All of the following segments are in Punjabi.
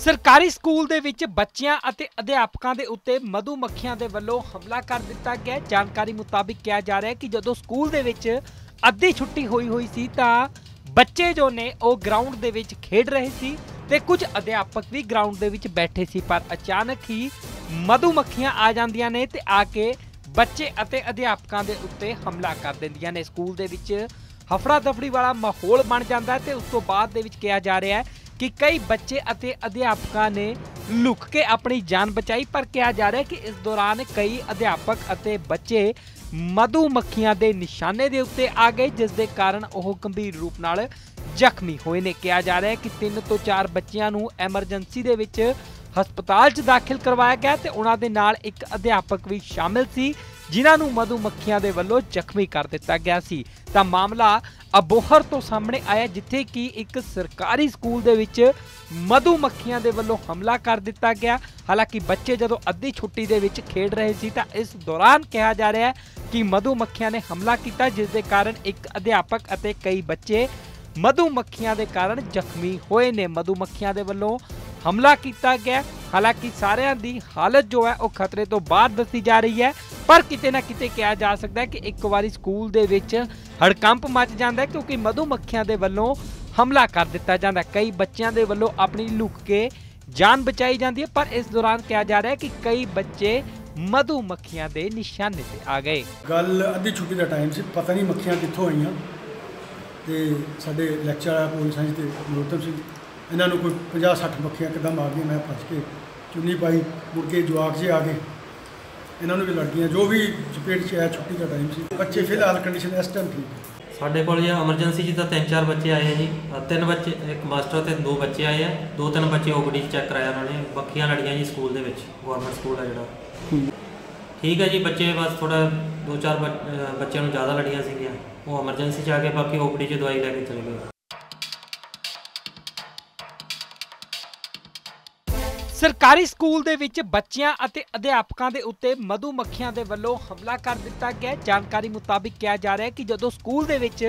ਸਰਕਾਰੀ ਸਕੂਲ ਦੇ ਵਿੱਚ ਬੱਚਿਆਂ ਅਤੇ ਅਧਿਆਪਕਾਂ ਦੇ ਉੱਤੇ ਮਧੂ ਮੱਖੀਆਂ ਦੇ ਵੱਲੋਂ ਹਮਲਾ ਕਰ ਦਿੱਤਾ ਗਿਆ ਜਾਣਕਾਰੀ ਮੁਤਾਬਿਕ ਕਿਹਾ ਜਾ ਰਿਹਾ ਹੈ ਕਿ ਜਦੋਂ ਸਕੂਲ ਦੇ ਵਿੱਚ ਅੱਧੀ ਛੁੱਟੀ ਹੋਈ ਹੋਈ ਸੀ ਤਾਂ ਬੱਚੇ ਜੋ ਨੇ ਉਹ ਗਰਾਊਂਡ ਦੇ ਵਿੱਚ ਖੇਡ ਰਹੇ ਸੀ ਤੇ ਕੁਝ ਅਧਿਆਪਕ ਵੀ ਗਰਾਊਂਡ ਦੇ ਵਿੱਚ ਬੈਠੇ ਸੀ। ਪਰ ਅਚਾਨਕ ਹੀ ਮਧੂ ਮੱਖੀਆਂ ਆ ਜਾਂਦੀਆਂ ਨੇ ਤੇ ਆ ਕੇ ਬੱਚੇ ਅਤੇ ਅਧਿਆਪਕਾਂ ਦੇ ਉੱਤੇ ਹਮਲਾ ਕਰ ਦਿੰਦੀਆਂ ਨੇ। ਸਕੂਲ ਦੇ ਵਿੱਚ ਹਫੜਾ ਦਫੜੀ ਵਾਲਾ ਮਾਹੌਲ ਬਣ ਜਾਂਦਾ ਹੈ ਤੇ ਉਸ ਤੋਂ ਬਾਅਦ ਦੇ ਵਿੱਚ ਕਿਹਾ ਜਾ ਰਿਹਾ ਹੈ ਕਿ ਕਈ ਬੱਚੇ ਅਤੇ ਅਧਿਆਪਕਾਂ ਨੇ ਲੁਕ ਕੇ ਆਪਣੀ ਜਾਨ ਬਚਾਈ, ਪਰ ਕਿਹਾ ਜਾ ਰਿਹਾ ਕਿ ਇਸ ਦੌਰਾਨ ਕਈ ਅਧਿਆਪਕ ਅਤੇ ਬੱਚੇ ਮਧੂ ਮੱਖੀਆਂ ਦੇ ਨਿਸ਼ਾਨੇ ਦੇ ਉੱਤੇ ਆ ਗਏ, ਜਿਸ ਦੇ ਕਾਰਨ ਉਹ ਗੰਭੀਰ ਰੂਪ ਨਾਲ ਜ਼ਖਮੀ ਹੋਏ ਨੇ। ਕਿਹਾ ਜਾ ਰਿਹਾ ਹੈ ਕਿ 3 ਤੋਂ 4 ਬੱਚਿਆਂ ਨੂੰ ਐਮਰਜੈਂਸੀ ਦੇ ਵਿੱਚ ਹਸਪਤਾਲ 'ਚ ਦਾਖਲ ਕਰਵਾਇਆ ਗਿਆ ਤੇ ਉਹਨਾਂ ਦੇ ਨਾਲ ਇੱਕ ਅਧਿਆਪਕ ਵੀ ਸ਼ਾਮਿਲ ਸੀ, ਜਿਨ੍ਹਾਂ ਨੂੰ ਮਧੂ ਮੱਖੀਆਂ ਦੇ ਵੱਲੋਂ ਜ਼ਖਮੀ ਕਰ ਦਿੱਤਾ ਗਿਆ ਸੀ। ਤਾਂ ਮਾਮਲਾ ਅਬੋਹਰ ਤੋਂ ਸਾਹਮਣੇ ਆਇਆ ਜਿੱਥੇ ਕਿ ਇੱਕ ਸਰਕਾਰੀ ਸਕੂਲ ਦੇ ਵਿੱਚ ਮਧੂ ਮੱਖੀਆਂ ਦੇ ਵੱਲੋਂ ਹਮਲਾ ਕਰ ਦਿੱਤਾ ਗਿਆ। ਹਾਲਾਂਕਿ ਬੱਚੇ ਜਦੋਂ ਅੱਧੀ ਛੁੱਟੀ ਦੇ ਵਿੱਚ ਖੇਡ ਰਹੇ ਸੀ ਤਾਂ ਇਸ ਦੌਰਾਨ ਕਿਹਾ ਜਾ ਰਿਹਾ ਹੈ ਕਿ ਮਧੂ ਮੱਖੀਆਂ ਨੇ ਹਮਲਾ ਕੀਤਾ, ਜਿਸ ਦੇ ਕਾਰਨ ਇੱਕ ਅਧਿਆਪਕ ਅਤੇ ਕਈ ਬੱਚੇ ਮਧੂ ਮੱਖੀਆਂ ਦੇ ਕਾਰਨ ਜ਼ਖਮੀ ਹੋਏ ਨੇ। ਮਧੂ ਮੱਖੀਆਂ ਦੇ ਵੱਲੋਂ ਹਮਲਾ ਕੀਤਾ ਗਿਆ ਹਾਲਾਂਕਿ ਸਾਰਿਆਂ ਦੀ ਹਾਲਤ ਜੋ ਹੈ, ਉਹ ਖਤਰੇ ਤੋਂ ਬਾਹਰ ਦੱਸੀ ਜਾ ਰਹੀ ਹੈ। ਪਰ ਕਿਤੇ ਨਾ ਕਿਤੇ ਕਿਹਾ ਜਾ ਸਕਦਾ ਹੈ ਕਿ ਇੱਕ ਵਾਰੀ ਸਕੂਲ ਦੇ ਵਿੱਚ ਹੜਕੰਪ ਮਚ ਜਾਂਦਾ ਹੈ ਕਿਉਂਕਿ ਮਧੂ ਮੱਖੀਆਂ ਦੇ ਵੱਲੋਂ ਹਮਲਾ ਕਰ ਦਿੱਤਾ ਜਾਂਦਾ ਕਈ ਬੱਚਿਆਂ ਦੇ ਵੱਲੋਂ ਆਪਣੀ ਲੁਕ ਕੇ ਜਾਨ ਬਚਾਈ ਜਾਂਦੀ ਹੈ, ਪਰ ਇਸ ਦੌਰਾਨ ਕਿਹਾ ਜਾ ਰਿਹਾ ਹੈ ਕਿ ਕਈ ਬੱਚੇ ਮਧੂ ਮੱਖੀਆਂ ਦੇ ਨਿਸ਼ਾਨੇ ਤੇ ਆ ਗਏ। ਗੱਲ ਅੱਧੀ ਛੁੱਟੀ ਦਾ ਟਾਈਮ ਸੀ, ਪਤਾ ਨਹੀਂ ਮੱਖੀਆਂ ਕਿੱਥੋਂ ਆਈਆਂ। ਤੇ ਸਾਡੇ ਲੈਕਚਰ ਆ ਪੋਲ ਸਾਇੰਸ ਦੇ ਨਰੋਤਮ ਸਿੰਘ ਇਹਨਾਂ ਨੂੰ ਕੋਈ 50 60 ਮੱਖੀਆਂ ਕਿੱਦਾਂ ਆ ਗਈਆਂ, ਮੈਂ ਫਸ ਕੇ ਚੁੰਨੀ ਪਾਈ ਮੁੜ ਕੇ ਜਵਾਕ ਜੇ ਆ ਗਏ। ਇਹਨਾਂ ਨੂੰ ਵੀ ਲੜ ਜੋ ਵੀ ਚਪੇਟ 'ਚ ਆਇਆ, ਛੁੱਟੀ ਦਾ ਟਾਈਮ ਸੀ। ਬੱਚੇ ਫਿਲਹਾਲ ਕੰਡੀਸ਼ਨ ਇਸ ਟਾਈਮ ਠੀਕ ਹੈ। ਸਾਡੇ ਕੋਲ ਜੀ ਐਮਰਜੈਂਸੀ 'ਚ ਤਾਂ ਤਿੰਨ ਚਾਰ ਬੱਚੇ ਆਏ ਆ ਜੀ। ਤਿੰਨ ਬੱਚੇ, ਇੱਕ ਮਾਸਟਰ ਤੇ ਦੋ ਬੱਚੇ ਆਏ ਆ। ਦੋ ਤਿੰਨ ਬੱਚੇ ਓਪੀਡੀ 'ਚ ਚੈੱਕ ਕਰਾਇਆ ਉਹਨਾਂ ਨੇ। ਬੱਖੀਆਂ ਲੜੀਆਂ ਜੀ ਸਕੂਲ ਦੇ ਵਿੱਚ ਗਵਰਨਮੈਂਟ ਸਕੂਲ ਆ ਜਿਹੜਾ। ਠੀਕ ਹੈ ਜੀ, ਬੱਚੇ ਬਸ ਥੋੜਾ ਦੋ ਚਾਰ ਬੱਚਿਆਂ ਨੂੰ ਜ਼ਿਆਦਾ ਲੜੀਆਂ ਸੀਗੀਆਂ। ਉਹ ਐਮਰਜੈਂਸੀ 'ਚ ਆ ਕੇ ਬਾਕੀ ਓਪੀਡੀ 'ਚ ਦਵਾਈ ਲੈ ਕੇ ਚਲੇ ਗਏ। ਸਰਕਾਰੀ ਸਕੂਲ ਦੇ ਵਿੱਚ ਬੱਚਿਆਂ ਅਤੇ ਅਧਿਆਪਕਾਂ ਦੇ ਉੱਤੇ ਮਧੂ ਮੱਖੀਆਂ ਦੇ ਵੱਲੋਂ ਹਮਲਾ ਕਰ ਦਿੱਤਾ ਗਿਆ। ਜਾਣਕਾਰੀ ਮੁਤਾਬਿਕ ਕਿਹਾ ਜਾ ਰਿਹਾ ਹੈ ਕਿ ਜਦੋਂ ਸਕੂਲ ਦੇ ਵਿੱਚ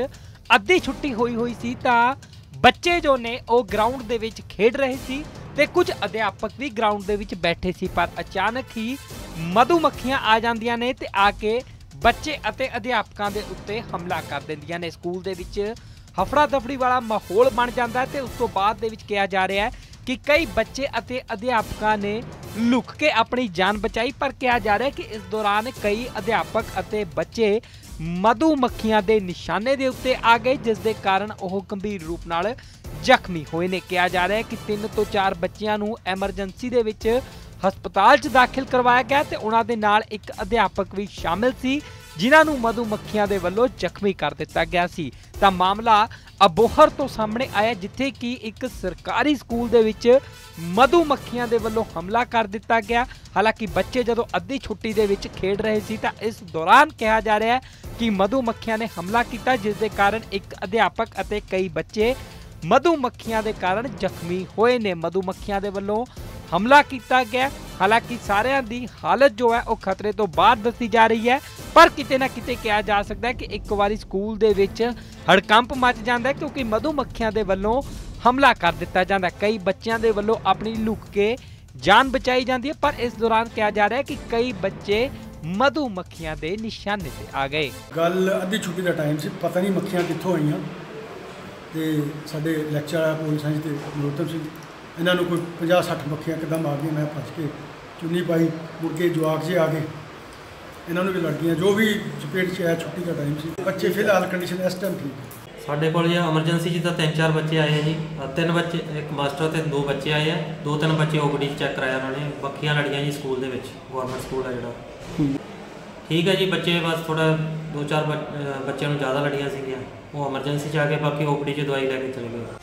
ਅੱਧੀ ਛੁੱਟੀ ਹੋਈ ਹੋਈ ਸੀ ਤਾਂ ਬੱਚੇ ਜੋ ਨੇ ਉਹ ਗਰਾਊਂਡ ਦੇ ਵਿੱਚ ਖੇਡ ਰਹੇ ਸੀ ਤੇ ਕੁਝ ਅਧਿਆਪਕ ਵੀ ਗਰਾਊਂਡ ਦੇ ਵਿੱਚ ਬੈਠੇ ਸੀ। ਪਰ ਅਚਾਨਕ ਹੀ ਮਧੂ ਮੱਖੀਆਂ ਆ ਜਾਂਦੀਆਂ ਨੇ ਤੇ ਆ ਕੇ ਬੱਚੇ ਅਤੇ ਅਧਿਆਪਕਾਂ ਦੇ ਉੱਤੇ ਹਮਲਾ ਕਰ ਦਿੰਦੀਆਂ ਨੇ। ਸਕੂਲ ਦੇ ਵਿੱਚ ਹਫੜਾ ਦਫੜੀ ਵਾਲਾ ਮਾਹੌਲ ਬਣ ਜਾਂਦਾ ਹੈ ਤੇ ਉਸ ਤੋਂ ਬਾਅਦ ਦੇ ਵਿੱਚ ਕਿਹਾ ਜਾ ਰਿਹਾ ਹੈ ਕਿ ਕਈ ਬੱਚੇ ਅਤੇ ਅਧਿਆਪਕਾਂ ਨੇ ਲੁਕ ਕੇ ਆਪਣੀ ਜਾਨ ਬਚਾਈ, ਪਰ ਕਿਹਾ ਜਾ ਰਿਹਾ ਕਿ ਇਸ ਦੌਰਾਨ ਕਈ ਅਧਿਆਪਕ ਅਤੇ ਬੱਚੇ ਮਧੂ ਮੱਖੀਆਂ ਦੇ ਨਿਸ਼ਾਨੇ ਦੇ ਉੱਤੇ ਆ ਗਏ, ਜਿਸ ਦੇ ਕਾਰਨ ਉਹ ਗੰਭੀਰ ਰੂਪ ਨਾਲ ਜ਼ਖਮੀ ਹੋਏ ਨੇ। ਕਿਹਾ ਜਾ ਰਿਹਾ ਹੈ ਕਿ 3 ਤੋਂ 4 ਬੱਚਿਆਂ ਨੂੰ ਐਮਰਜੈਂਸੀ ਦੇ ਵਿੱਚ ਹਸਪਤਾਲ 'ਚ ਦਾਖਲ ਕਰਵਾਇਆ ਗਿਆ ਤੇ ਉਹਨਾਂ ਦੇ ਨਾਲ ਇੱਕ ਅਧਿਆਪਕ ਵੀ ਸ਼ਾਮਿਲ ਸੀ, ਜਿਨ੍ਹਾਂ ਨੂੰ ਮਧੂ ਮੱਖੀਆਂ ਦੇ ਵੱਲੋਂ ਜ਼ਖਮੀ ਕਰ ਦਿੱਤਾ ਗਿਆ ਸੀ। ਤਾਂ ਮਾਮਲਾ ਅਬੋਹਰ ਤੋਂ ਸਾਹਮਣੇ ਆਇਆ, ਜਿੱਥੇ ਕਿ ਇੱਕ ਸਰਕਾਰੀ ਸਕੂਲ ਦੇ ਵਿੱਚ ਮਧੂ ਮੱਖੀਆਂ ਦੇ ਵੱਲੋਂ ਹਮਲਾ ਕਰ ਦਿੱਤਾ ਗਿਆ। ਹਾਲਾਂਕਿ ਬੱਚੇ ਜਦੋਂ ਅੱਧੀ ਛੁੱਟੀ ਦੇ ਵਿੱਚ ਖੇਡ ਰਹੇ ਸੀ, ਤਾਂ ਇਸ ਦੌਰਾਨ ਕਿਹਾ ਜਾ ਰਿਹਾ ਹੈ ਕਿ ਮਧੂ ਮੱਖੀਆਂ ਨੇ ਹਮਲਾ ਕੀਤਾ, ਜਿਸ ਦੇ ਕਾਰਨ ਇੱਕ ਅਧਿਆਪਕ ਅਤੇ ਕਈ ਬੱਚੇ ਮਧੂ ਮੱਖੀਆਂ ਦੇ ਕਾਰਨ ਜ਼ਖਮੀ ਹੋਏ ਨੇ। ਮਧੂ ਮੱਖੀਆਂ ਦੇ ਵੱਲੋਂ ਹਮਲਾ ਕੀਤਾ ਗਿਆ। ਹਾਲਾਂਕਿ ਸਾਰਿਆਂ ਦੀ ਹਾਲਤ ਜੋ ਹੈ, ਉਹ ਖਤਰੇ ਤੋਂ ਬਾਹਰ ਦੱਸੀ ਜਾ ਰਹੀ ਹੈ। ਪਰ ਕਿਤੇ ਨਾ ਕਿਤੇ ਕਿਹਾ ਜਾ ਸਕਦਾ ਹੈ ਕਿ ਇੱਕ ਵਾਰੀ ਸਕੂਲ ਦੇ ਵਿੱਚ ਹੜਕੰਪ ਮਚ ਜਾਂਦਾ ਹੈ, ਕਿਉਂਕਿ ਮਧੂ ਮੱਖੀਆਂ ਦੇ ਵੱਲੋਂ ਹਮਲਾ ਕਰ ਦਿੱਤਾ ਜਾਂਦਾ ਕਈ ਬੱਚਿਆਂ ਦੇ ਵੱਲੋਂ ਆਪਣੀ ਲੁਕ ਕੇ ਜਾਨ ਬਚਾਈ ਜਾਂਦੀ ਹੈ, ਪਰ ਇਸ ਦੌਰਾਨ ਕਿਹਾ ਜਾ ਰਿਹਾ ਹੈ ਕਿ ਕਈ ਬੱਚੇ ਮਧੂ ਮੱਖੀਆਂ ਦੇ ਨਿਸ਼ਾਨੇ ਤੇ ਆ ਗਏ। ਗੱਲ ਅੱਧੀ ਛੁੱਟੀ ਦਾ ਟਾਈਮ ਸੀ, ਪਤਾ ਨਹੀਂ ਮੱਖੀਆਂ ਕਿੱਥੋਂ ਆਈਆਂ। ਤੇ ਸਾਡੇ ਲੈਕਚਰ ਆ ਪੋਲ ਸਾਇੰਸ ਦੇ ਨਰੋਤਮ ਸਿੰਘ ਇਹਨਾਂ ਨੂੰ ਕੋਈ 50 60 ਮੱਖੀਆਂ ਕਿੱਦਾਂ ਆ ਮੈਂ ਭੱਜ ਕੇ ਚੁੰਨੀ ਪਾਈ ਮੁੜ ਕੇ ਜਵਾਕ ਜੇ ਆ ਗਏ। ਇਹਨਾਂ ਨੂੰ ਵੀ ਲੜਦੀਆਂ ਜੋ ਵੀ ਚਪੇਟ 'ਚ ਆਇਆ, ਛੁੱਟੀ ਦਾ ਟਾਈਮ ਸੀ। ਬੱਚੇ ਫਿਲਹਾਲ ਕੰਡੀਸ਼ਨ ਇਸ ਟਾਈਮ ਠੀਕ ਹੈ। ਸਾਡੇ ਕੋਲ ਜੀ ਐਮਰਜੈਂਸੀ 'ਚ ਤਾਂ ਤਿੰਨ ਚਾਰ ਬੱਚੇ ਆਏ ਆ ਜੀ। ਤਿੰਨ ਬੱਚੇ, ਇੱਕ ਮਾਸਟਰ ਤੇ ਦੋ ਬੱਚੇ ਆਏ ਆ। ਦੋ ਤਿੰਨ ਬੱਚੇ ਓਪੀਡੀ 'ਚ ਚੈੱਕ ਕਰਾਇਆ ਉਹਨਾਂ ਨੇ। ਬੱਖੀਆਂ ਲੜੀਆਂ ਜੀ ਸਕੂਲ ਦੇ ਵਿੱਚ ਗਵਰਨਮੈਂਟ ਸਕੂਲ ਆ ਜਿਹੜਾ। ਠੀਕ ਹੈ ਜੀ, ਬੱਚੇ ਬਸ ਥੋੜਾ ਦੋ ਚਾਰ ਬੱਚਿਆਂ ਨੂੰ ਜ਼ਿਆਦਾ ਲੜੀਆਂ ਸੀਗੀਆਂ। ਉਹ ਐਮਰਜੈਂਸੀ 'ਚ ਆ ਕੇ ਬਾਕੀ ਓਪੀਡੀ 'ਚ ਦਵਾਈ ਲੈ ਕੇ ਚਲੇ ਗਏ।